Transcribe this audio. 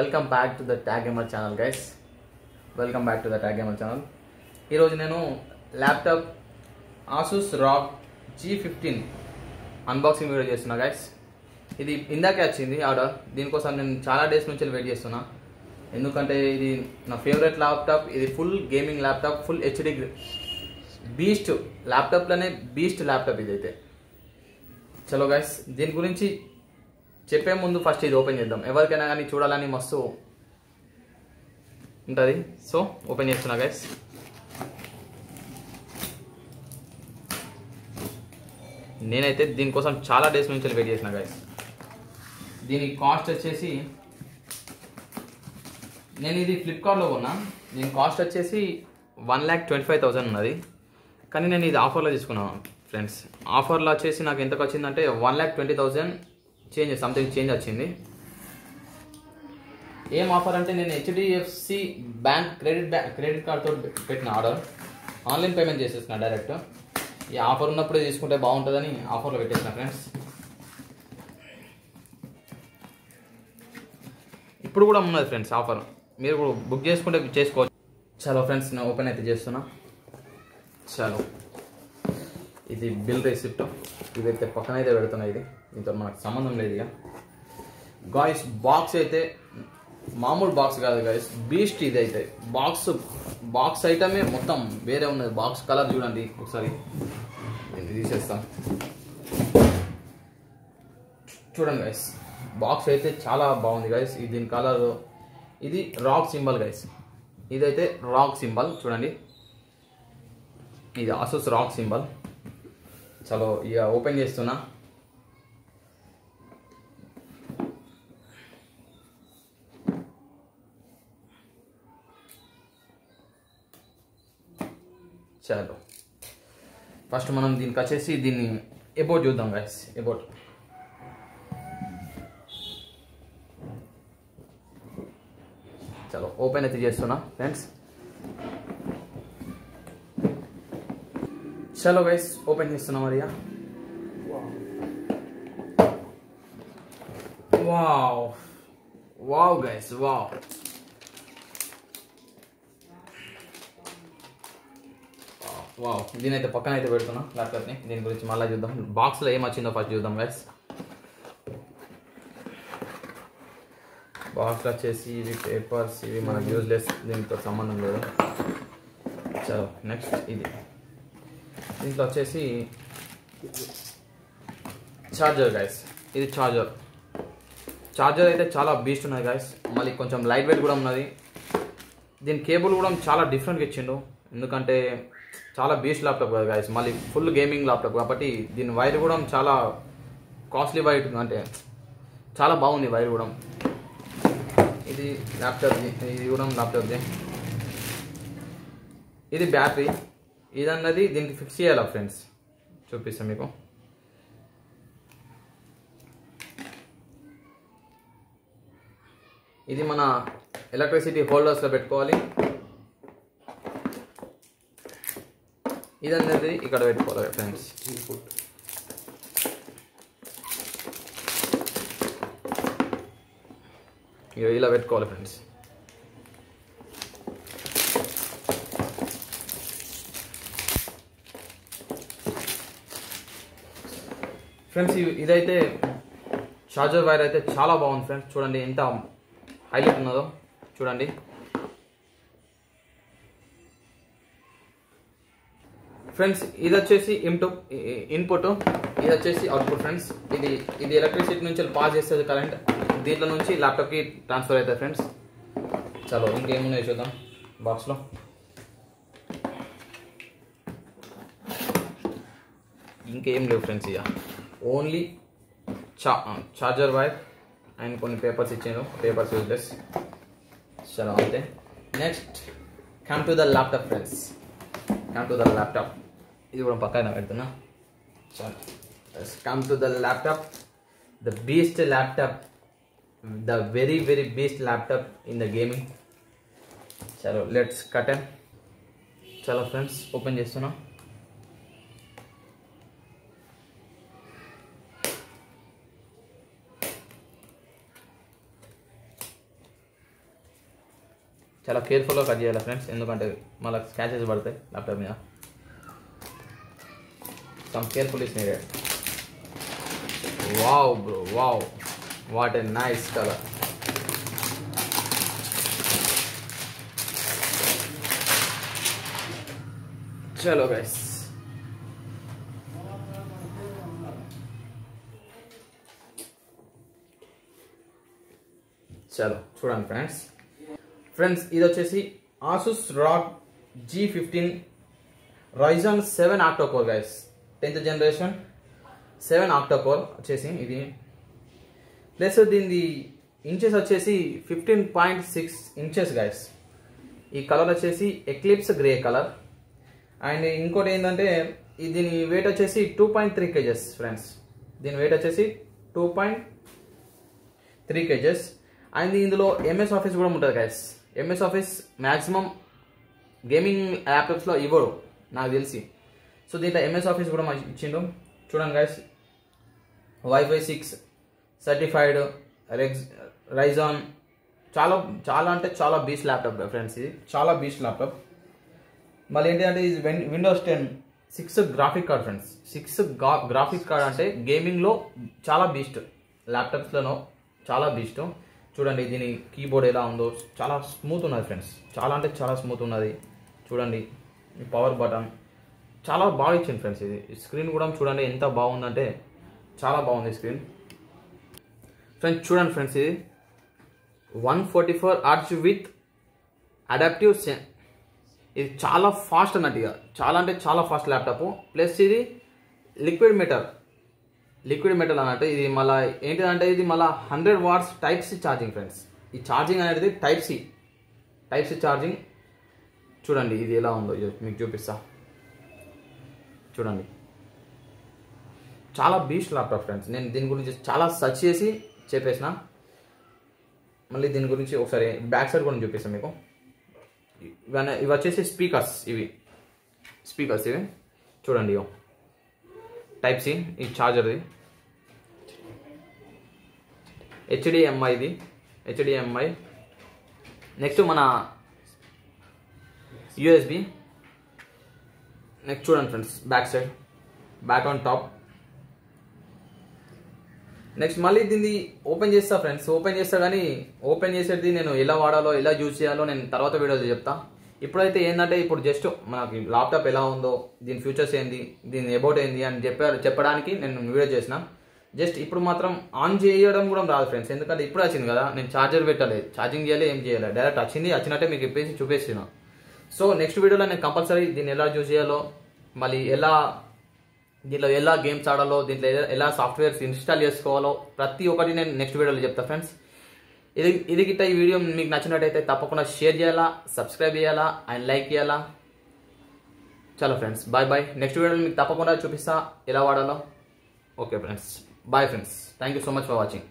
Welcome back to the tag gamer channel guys welcome back to the tag gamer channel ఈరోజు నేను laptop Asus ROG G fifteen unboxing video చేస్తున్నా guys ఇది ఇందాకే వచ్చింది order దీనికోసం నేను చాలా డేస్ నుంచి వెయిట్ చేస్తున్నా. ఎందుకంటే ఇది నా ఫేవరెట్ ల్యాప్టాప్ ఇది full gaming laptop full HD beast ల్యాప్టాప్లోనే beast laptop ఇదైతే. చలో గైస్ దీని గురించి చెప్పే ముందు ఫస్ట్ ఇది ఓపెన్ చేద్దాం. ఎవరికైనా కానీ చూడాలని మస్తు ఉంటుంది. సో ఓపెన్ చేస్తున్నా గైస్ నేనైతే దీనికోసం చాలా డేస్ నుంచి వెయిట్ చేసిన గైస్ దీని కాస్ట్ వచ్చేసి నేను ఇది ఫ్లిప్కార్ట్లో కొన్నా. దీని కాస్ట్ వచ్చేసి one lakh twenty five thousand ఉన్నది. కానీ నేను ఇది ఆఫర్లో తీసుకున్నాను ఫ్రెండ్స్ ఆఫర్లో వచ్చేసి నాకు ఎంతకు వచ్చిందంటే one lakh twenty thousand change something change వచ్చింది. ఏం ఆఫర్ అంటే నేను HDFC bank credit bank credit కార్డ్తో పెట్టిన ఆర్డర్ ఆన్లైన్ పేమెంట్ చేసేసిన డైరెక్ట్ ఈ ఆఫర్ ఉన్నప్పుడే తీసుకుంటే బాగుంటుందని ఆఫర్లో పెట్టేసిన ఫ్రెండ్స్ ఇప్పుడు కూడా ఉన్నది ఫ్రెండ్స్ ఆఫర్ మీరు కూడా బుక్ చేసుకుంటే చేసుకోవచ్చు. చలో ఫ్రెండ్స్ నేను ఓపెన్ అయితే చేస్తున్నా. చలో. ఇది బిల్ రిసిప్ట్ ఇదైతే పక్కన అయితే పెడుతున్నా ఇది. దీంతో మనకు సంబంధం లేదు ఇక. గాయస్ బాక్స్ అయితే మామూలు బాక్స్ కాదు గాయస్ బీస్ట్ ఇది అయితే బాక్స్ బాక్స్ ఐటమే మొత్తం వేరే ఉన్నది. బాక్స్ కలర్ చూడండి ఒకసారి. దీన్ని తీసేస్తాం. చూడండి గైస్ బాక్స్ అయితే చాలా బాగుంది గైస్ ఇది దీని కలర్ ఇది రాక్ సింబల్ గైస్ ఇదైతే రాక్ సింబల్ చూడండి. ఇది ఆసూస్ రాక్ సింబల్ చలో ఇక ఓపెన్ చేస్తున్నా. చలో. ఫస్ట్ మనం దీనికి వచ్చేసి దీన్ని ఎబోట్ చూద్దాం గైస్ ఎబోట్. చలో ఓపెన్ అయితే చేస్తున్నా ఫ్రెండ్స్ చలో గైస్ ఓపెన్ చేస్తున్నాం Mariya wow wow guys wow wow దీని అయితే పక్కన అయితే పెడుతున్నా ల్యాప్టాప్ని దీని గురించి మళ్ళీ చూద్దాం. బాక్స్లో ఏం వచ్చిందో ఫస్ట్ చూద్దాం గైస్ బాక్స్ వచ్చేసి ఇవి పేపర్స్ ఇవి మనకు యూజ్లెస్ దీనితో సంబంధం లేదు. చలో నెక్స్ట్ ఇది. దీంట్లో వచ్చేసి ఛార్జర్ గైస్ ఇది ఛార్జర్ ఛార్జర్ అయితే చాలా బీస్ట్ ఉన్నది గైస్ మళ్ళీ కొంచెం లైట్ వెయిట్ కూడా ఉన్నది. దీని కేబుల్ కూడా చాలా డిఫరెంట్గా ఇచ్చిండు. ఎందుకంటే చాలా బీస్ట్ ల్యాప్టాప్ కదా గైస్ మళ్ళీ ఫుల్ గేమింగ్ ల్యాప్టాప్ కాబట్టి దీని వైర్ కూడా చాలా కాస్ట్లీ వైర్ అంటే చాలా బాగుంది వైర్ కూడా. ఇది ల్యాప్టాప్ది ఇది కూడా ల్యాప్టాప్ది ఇది బ్యాటరీ ఇది అన్నది దీనికి ఫిక్స్ చేయాలా ఫ్రెండ్స్ చూపిస్తాను మీకు. ఇది మన ఎలక్ట్రిసిటీ హోల్డర్స్లో పెట్టుకోవాలి. ఇది అనేది ఇక్కడ పెట్టుకోవాలి ఫ్రెండ్స్ ఇలా పెట్టుకోవాలి ఫ్రెండ్స్ ఫ్రెండ్స్ ఇవి- ఇదైతే చార్జర్ వైర్ అయితే చాలా బాగుంది ఫ్రెండ్స్ చూడండి ఎంత హైలైట్ ఉన్నదో. చూడండి. ఫ్రెండ్స్ ఇది వచ్చేసి ఇంటు ఇన్పుట్ ఇది వచ్చేసి అవుట్పుట్ ఫ్రెండ్స్ ఇది ఇది ఎలక్ట్రిసిటీ నుంచి పాస్ చేస్తుంది కరెంట్ దీంట్లో నుంచి ల్యాప్టాప్కి ట్రాన్స్ఫర్ అవుతుంది ఫ్రెండ్స్ చలో ఇంకేమున్నాయి చూద్దాం బాక్స్లో ఇంకేం లేవు ఫ్రెండ్స్ ఇక ఓన్లీ చా చార్జర్ వైర్ అండ్ కొన్ని పేపర్స్ ఇచ్చాను పేపర్స్ యూజ్లెస్. చలో అంతే next come to the laptop friends come to the laptop ఇది కూడా పక్కన పెడుతున్నా. చాలా come to the laptop the beast laptop the very very beast laptop in the gaming చలో లెట్స్ కటన్ చాలా ఫ్రెండ్స్ ఓపెన్ చేస్తున్నా. చాలా కేర్ఫుల్గా కట్ చేయాలి ఫ్రెండ్స్ ఎందుకంటే మళ్ళీ స్క్రాచెస్ పడతాయి. ల్యాప్టాప్ మీద. Some careful is needed wow bro wow what a nice colour చలో గైస్ చలో చూడండి ఫ్రెండ్స్ ఫ్రెండ్స్ ఇది వచ్చేసి Asus ROG G fifteen Ryzen seven octacore guys tenth generation seven octacore వచ్చేసి ఇది. ప్లస్ దీనిది ఇంచెస్ వచ్చేసి fifteen point six inches guys ఈ కలర్ వచ్చేసి ఎక్లిప్స్ గ్రే కలర్ అండ్ ఇంకోటి ఏంటంటే దీని వెయిట్ వచ్చేసి two point three kgs friends దీని వెయిట్ వచ్చేసి two point three kgs. And ఇందులో ఎంఎస్ ఆఫీస్ కూడా ఉంటుంది guys MS office maximum gaming ల్యాప్టాప్స్లో ఇవ్వరు నాకు తెలిసి. సో దీంట్లో ఎంఎస్ ఆఫీస్ కూడా మాకు ఇచ్చిండు చూడండి గైస్ వైఫై సిక్స్ సర్టిఫైడ్ రెగ్స్ రైజాన్ చాలా చాలా అంటే చాలా బీస్ట్ ల్యాప్టాప్ ఫ్రెండ్స్ ఇది. చాలా బీస్ట్ ల్యాప్టాప్ మళ్ళీ ఏంటి అంటే ఇది Windows ten six graphic card friends six graphic card అంటే గేమింగ్లో చాలా బీస్ట్ ల్యాప్టాప్స్లోనో చాలా బీస్ట్ చూడండి దీని కీబోర్డ్ ఎలా ఉందో చాలా స్మూత్ ఉన్నది ఫ్రెండ్స్. చాలా అంటే చాలా స్మూత్ ఉన్నది. చూడండి పవర్ బటన్ చాలా బాగా ఇచ్చింది ఫ్రెండ్స్ ఇది. స్క్రీన్ కూడా చూడండి ఎంత బాగుందంటే చాలా బాగుంది స్క్రీన్. ఫ్రెండ్స్ చూడండి ఫ్రెండ్స్ ఇది. One forty four arch with adaptive ఇది చాలా ఫాస్ట్ అన్నట్టు ఇక. చాలా అంటే చాలా ఫాస్ట్ ల్యాప్టాప్. ప్లస్ ఇది లిక్విడ్ మీటర్. లిక్విడ్ మెటల్ అన్నట్టు ఇది మళ్ళీ ఏంటిదంటే ఇది మళ్ళీ hundred watts type C charging friends. ఈ ఛార్జింగ్ అనేది type C type C charging. చూడండి ఇది ఎలా ఉందో ఇది మీకు చూపిస్తా. చూడండి. చాలా బీస్ట్ ల్యాప్టాప్ ఫ్రెండ్స్. నేను దీని గురించి చాలా సెర్చ్ చేసి చెప్పేసిన. మళ్ళీ దీని గురించి ఒకసారి బ్యాక్ సైడ్ కూడా చూపిస్తాను మీకు. ఇవన్నీ ఇవి వచ్చేసి స్పీకర్స్ ఇవి. స్పీకర్స్ ఇవి. చూడండి ఇవి టైప్ సి ఈ ఛార్జర్ది హెచ్డిఎంఐది హెచ్డిఎంఐ నెక్స్ట్ మన యూఎస్బి నెక్స్ట్ చూడండి friends back side back on top next మళ్ళీ దీన్ని ఓపెన్ చేస్తా ఫ్రెండ్స్ ఓపెన్ చేస్తా కానీ ఓపెన్ చేసేది నేను ఎలా వాడాలో ఎలా యూజ్ చేయాలో నేను తర్వాత వీడియోలో చెప్తా. ఇప్పుడైతే ఏంటంటే ఇప్పుడు జస్ట్ మనకి ల్యాప్టాప్ ఎలా ఉందో దీని ఫ్యూచర్స్ ఏంది దీని అబౌట్ ఏంది అని చెప్పారు చెప్పడానికి నేను వీడియో చేసిన. జస్ట్ ఇప్పుడు మాత్రం ఆన్ చేయడం కూడా రాదు ఫ్రెండ్స్ ఎందుకంటే ఇప్పుడు వచ్చింది కదా నేను ఛార్జర్ పెట్టలేదు ఛార్జింగ్ చేయాలి ఏం చేయాలి? డైరెక్ట్ వచ్చింది వచ్చినట్టే మీకు ఇప్పేసి చూపేసిన సో నెక్స్ట్ వీడియోలో నేను కంపల్సరీ దీన్ని ఎలా చూస్ చేయాలో మళ్ళీ ఎలా దీంట్లో ఎలా గేమ్స్ ఆడాలో దీంట్లో ఎలా- ఎలా సాఫ్ట్వేర్స్ ఇన్స్టాల్ చేసుకోవాలో ప్రతి ఒక్కటి నేను నెక్స్ట్ వీడియోలో చెప్తా ఫ్రెండ్స్ ఇది ఇది గిట్ట ఈ వీడియో మీకు నచ్చినట్టయితే తప్పకుండా షేర్ చేయాలా సబ్స్క్రైబ్ చేయాలా అండ్ లైక్ చేయాలా. చలో ఫ్రెండ్స్ బాయ్ బాయ్. నెక్స్ట్ వీడియోలో మీకు తప్పకుండా చూపిస్తా. ఎలా వాడాలో. Okay friends bye friends. Thank you so much for watching